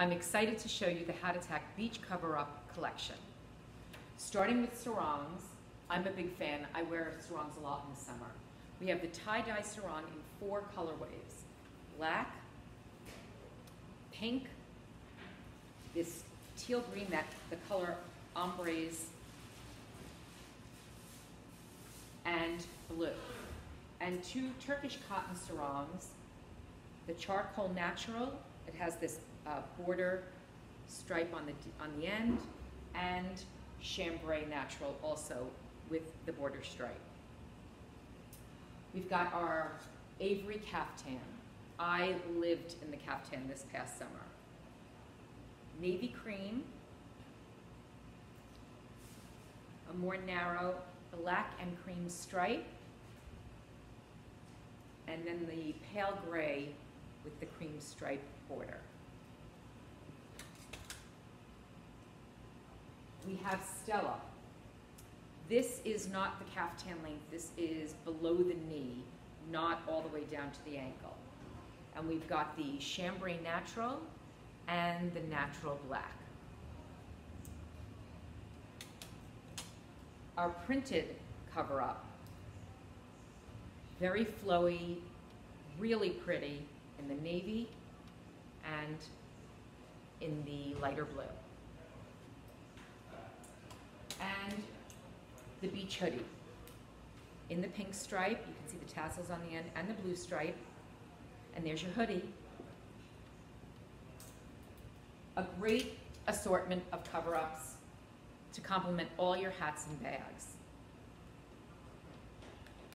I'm excited to show you the Hat Attack Beach Cover Up collection. Starting with sarongs, I'm a big fan. I wear sarongs a lot in the summer. We have the tie-dye sarong in four colorways. Black, pink, this teal green, that the color ombres, and blue. And two Turkish cotton sarongs, the charcoal natural, it has this uh, border stripe on the, on the end, and chambray natural also with the border stripe. We've got our Avery caftan. I lived in the caftan this past summer. Navy cream, a more narrow black and cream stripe, and then the pale gray with the cream stripe border. We have Stella. This is not the caftan length, this is below the knee, not all the way down to the ankle. And we've got the chambray natural and the natural black. Our printed cover-up, very flowy, really pretty in the navy and in the lighter blue. And the beach hoodie. In the pink stripe, you can see the tassels on the end, and the blue stripe. And there's your hoodie. A great assortment of cover-ups to complement all your hats and bags.